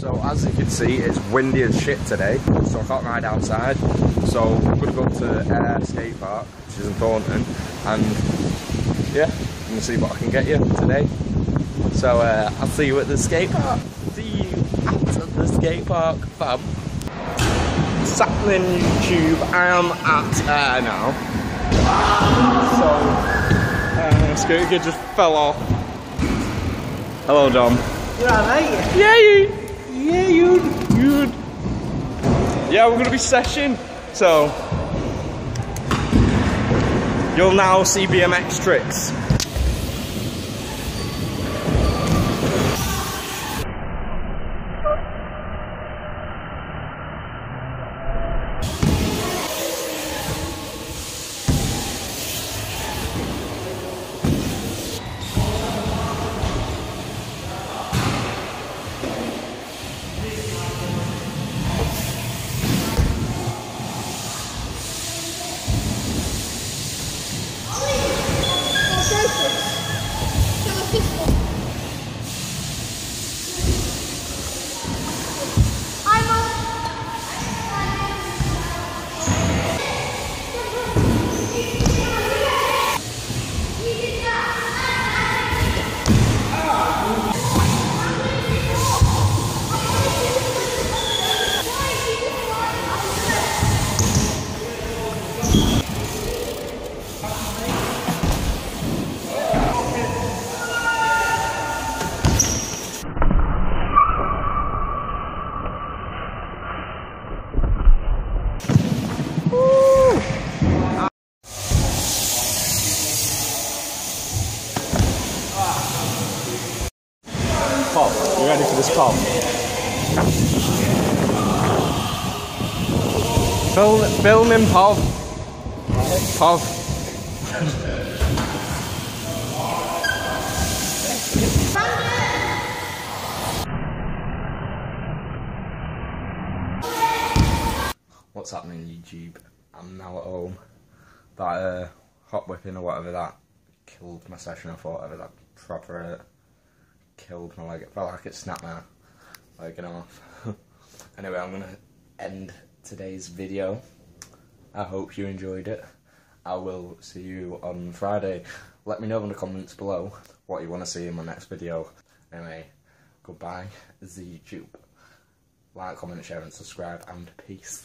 So as you can see, it's windy as shit today, so I can't ride outside. So I'm gonna go up to uh, skate park, which is in Thornton, and yeah, I'm gonna see what I can get you today. So uh, I'll see you at the skate park. See you at the skate park, fam. Sapling YouTube, I am at uh, now. So, uh, skate kid just fell off. Hello, Dom. You alright? Yeah, you. Yeah, you. You. Yeah, we're gonna be session. So you'll now see BMX tricks. Pop, this pop? Film, filming Pov. Pov. What's happening YouTube? I'm now at home. That uh, hot whipping or whatever that killed my session. I thought ever that proper uh, killed my leg. It felt like it snapped my leg in half. anyway, I'm gonna end today's video. I hope you enjoyed it. I will see you on Friday. Let me know in the comments below what you want to see in my next video. Anyway, goodbye, ZTube. Like, comment, share and subscribe and peace.